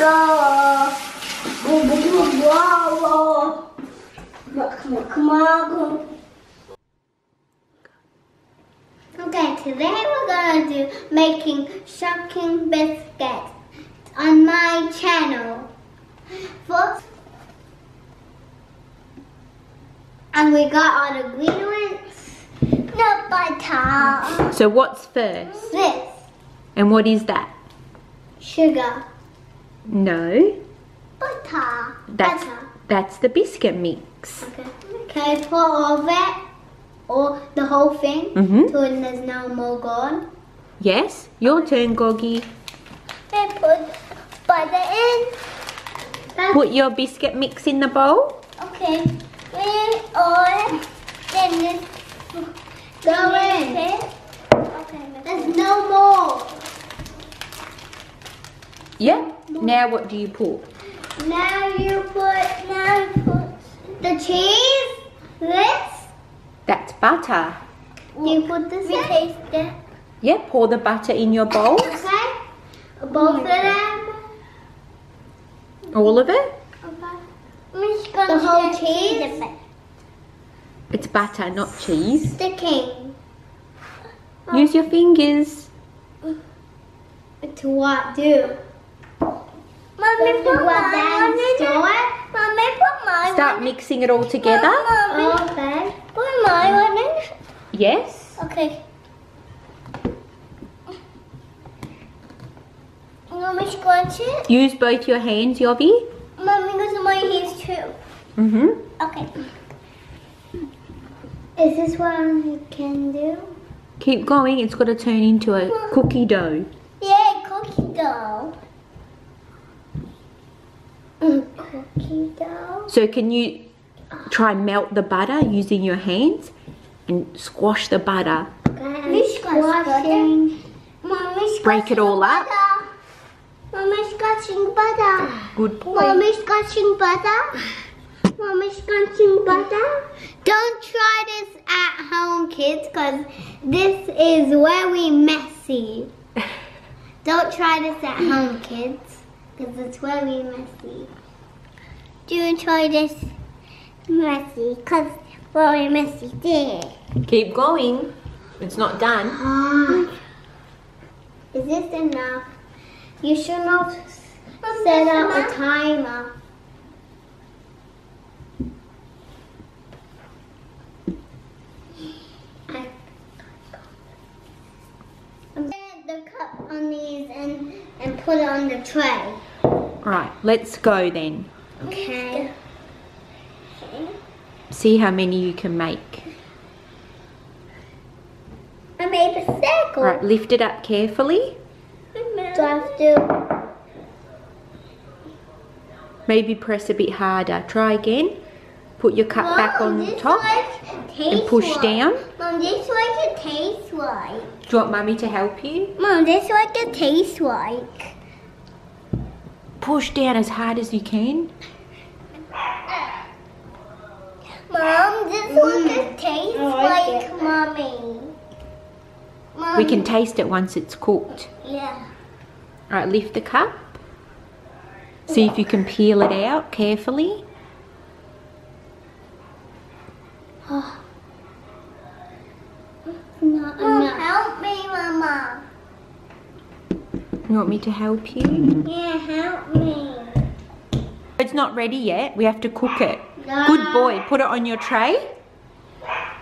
Okay, today we're gonna do making shocking biscuits on my channel. First, and we got all the ingredients. No butter. So what's first? This And what is that? sugar, No, butter, that's butter. that's the biscuit mix. Okay. Can I pour all of it or the whole thing Mhm. so there's no more gone? Yes, your turn, Goggy. I put butter in. That's Put your biscuit mix in the bowl. Okay. We all then this go in. Okay. There's no more. Yeah. Now what do you put? Now you put now put the cheese. This. That's butter. You put this. We taste it. Yeah, pour the butter in your bowl. Okay. Both oh of them. All of it. Okay. The whole cheese. It's butter, not cheese. Sticking. Use your fingers. To what do? Mommy, put mine Mommy, put mine Start mixing it all together. Okay. Put mine on it. Yes. Okay. Mommy, scrunch it. Use both your hands, Jovi. Mommy, because my hands too. Mhm. Okay. Is this one you can do? Keep going. It's got to turn into a cookie dough. Yeah, cookie dough. Cookie dough. So can you try and melt the butter using your hands and squash the butter? Mommy's squashing. Mommy's Break it all up. Mommy's scratching butter. Good boy. Mommy's scratching butter. Mommy's scratching butter. Don't try this at home, kids, because this is very messy. Don't try this at home, kids, because it's very messy. Do you enjoy this messy? Because very messy there. Keep going. It's not done. Is this enough? You should not set up a timer. I- I'm gonna the cup on these and and put it on the tray. Right, let's go then. Okay. See how many you can make. I made a circle. Right, lift it up carefully. Do I have to? Maybe press a bit harder. Try again. Put your cup back on top and push like- down. Mom, this like it tastes like. Do you want mummy to help you? Mom, this like it tastes like. Push down as hard as you can. Mom, this mm. oh, like it tastes like, mommy. Mom, We can taste it once it's cooked. Yeah. Alright, lift the cup. See if you can peel it out carefully. Oh. Not Mom, help me, Mama. You want me to help you? Yeah, help me. It's not ready yet. We have to cook it. Good boy. Put it on your tray.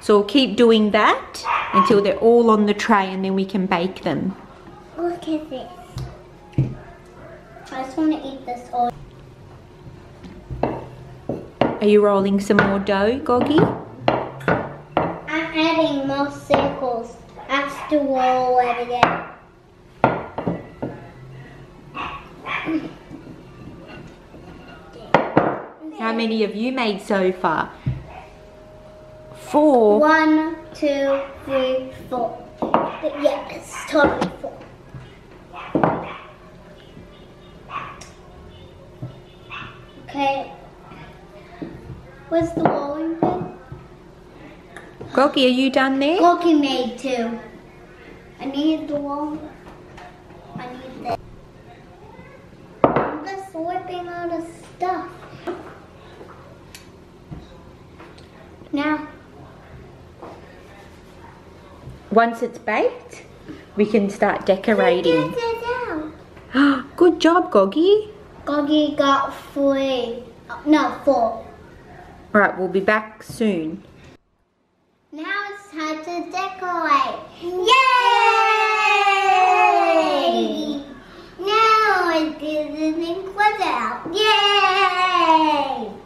So we'll keep doing that until they're all on the tray and then we can bake them. Look at this. I just want to eat this all. Are you rolling some more dough, Goggy? I'm adding more circles. I have to roll it again. How many have you made so far? Four. One, two, three, four. Yeah, it's totally four. Okay. What's the rolling pin? Goggy, are you done there? Cookie made two. I need the rolling. I need this. I'm just whipping all the stuff. Now, Once it's baked, we can start decorating. Get it out. Good job, Goggy. Goggy got three. No, four. Right, we'll be back soon. Now it's time to decorate. Yay! Now it is the ink out. Yay!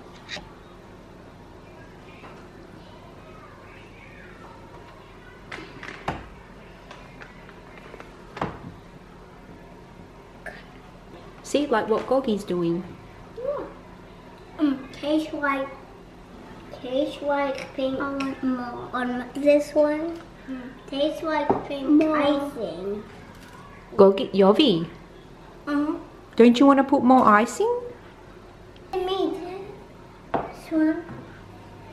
See, like what Goggy's doing. Mm, taste like taste like pink. I want more on this one. Tastes like pink icing. Goggy, Jovi, Uh-huh. don't you want to put more icing? Me too. This one.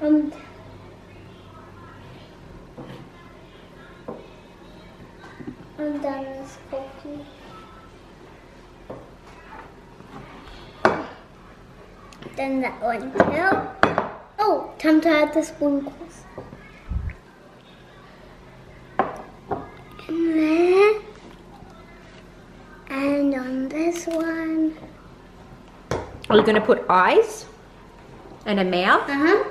Um. I'm done this cookie. Then that one too. Oh, time to add the sprinkles. And then, and on this one. Are you going to put eyes and a mouth? Uh huh.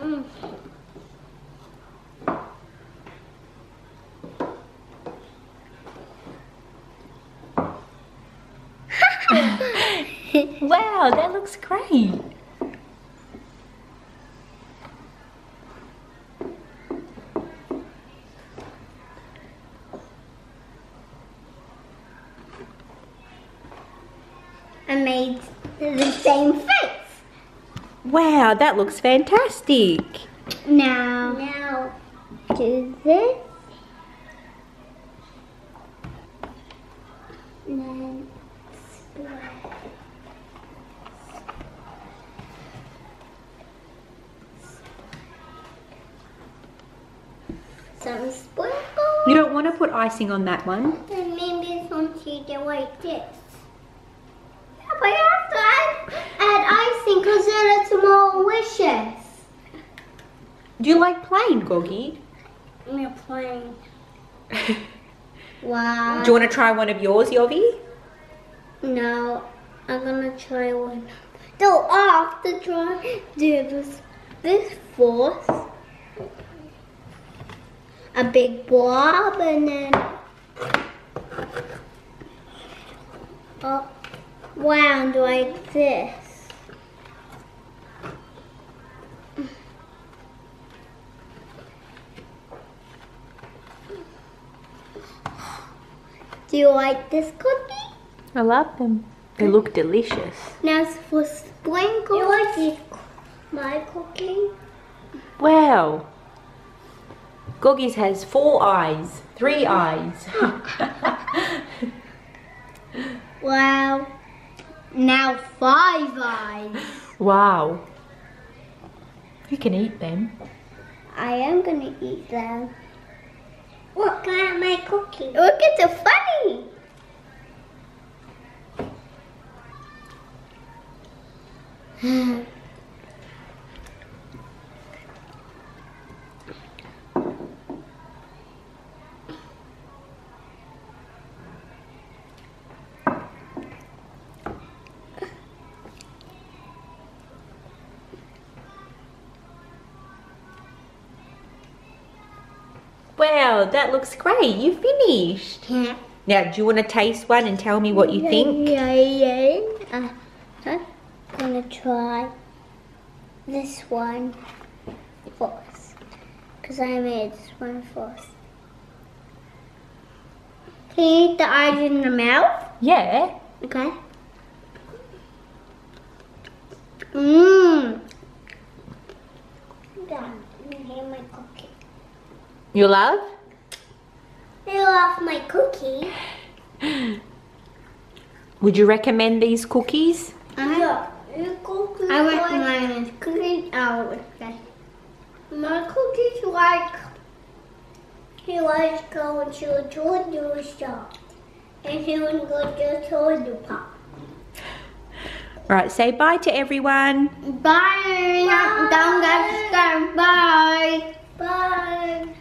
Mm. Wow, that looks great. I made the same face. Wow, that looks fantastic. Now, now do this. And then Some sprinkles. You don't want to put icing on that one. And maybe some cheese like this. Yeah, but you have to add, add icing because then it's more wishes. Do you like plain, Goggy? We're playing. Wow. Do you want to try one of yours, Jovi? No, I'm gonna try one. No, I have to try do this. This first. A big blob and then. Oh, wound like this. Do you like this cookie? I love them. They look delicious. Now it's for sprinkles. You like this, my cookie? Wow. Goggy's has four eyes, three eyes. Wow. Now five eyes. wow. You can eat them. I am gonna eat them. Look at my cookie. Look, it's so funny. Wow, that looks great. You finished. Yeah. Now, do you want to taste one and tell me what you think? Yeah, yeah. Uh, I'm gonna try this one first. Because I made this one first. Can you eat the eyes in the mouth? Yeah. Okay. Mmm. Done. Here's my cookie. You love? I love my cookie. Would you recommend these cookies uh-huh. Yeah, you cookies I want like, mine cookies out. Oh, okay. My cookies like he likes going to a toy store. And he would go to a toy pop. Right, say bye to everyone. Bye. bye. Don't get scared. Bye. Bye.